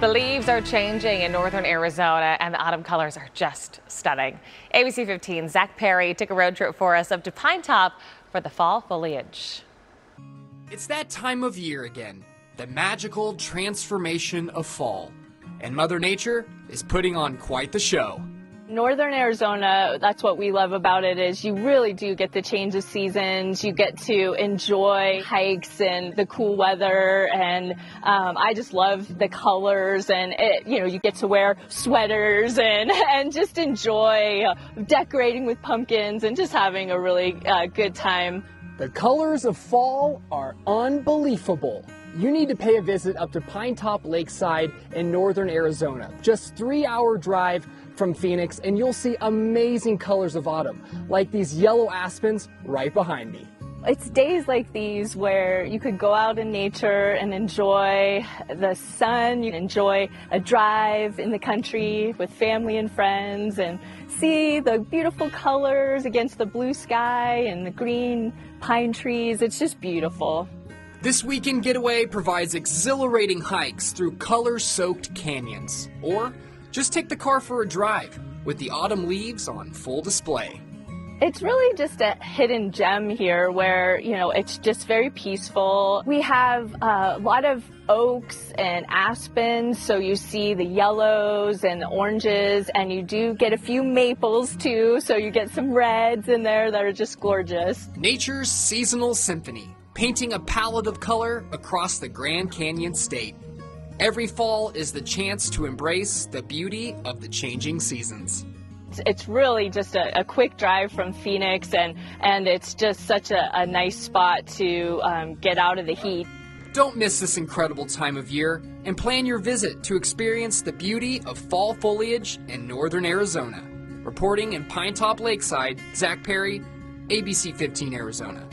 The leaves are changing in northern Arizona, and the autumn colors are just stunning. ABC 15's Zach Perry took a road trip for us up to Pinetop for the fall foliage. It's that time of year again, the magical transformation of fall. And Mother Nature is putting on quite the show. Northern Arizona, that's what we love about it is you really do get the change of seasons. You get to enjoy hikes and the cool weather. And um, I just love the colors and it, you know, you get to wear sweaters and, and just enjoy decorating with pumpkins and just having a really uh, good time. The colors of fall are unbelievable. You need to pay a visit up to Pinetop-Lakeside in northern Arizona. Just three hour drive from Phoenix and you'll see amazing colors of autumn, like these yellow aspens right behind me. It's days like these where you could go out in nature and enjoy the sun, you enjoy a drive in the country with family and friends and see the beautiful colors against the blue sky and the green pine trees. It's just beautiful. This weekend getaway provides exhilarating hikes through color soaked canyons. Or just take the car for a drive with the autumn leaves on full display. It's really just a hidden gem here where, you know, it's just very peaceful. We have uh, a lot of oaks and aspens, so you see the yellows and the oranges, and you do get a few maples too, so you get some reds in there that are just gorgeous. Nature's seasonal symphony, painting a palette of color across the Grand Canyon state. Every fall is the chance to embrace the beauty of the changing seasons. It's really just a, a quick drive from Phoenix, and, and it's just such a, a nice spot to um, get out of the heat. Don't miss this incredible time of year and plan your visit to experience the beauty of fall foliage in northern Arizona. Reporting in Pinetop-Lakeside, Zach Perry, ABC 15 Arizona.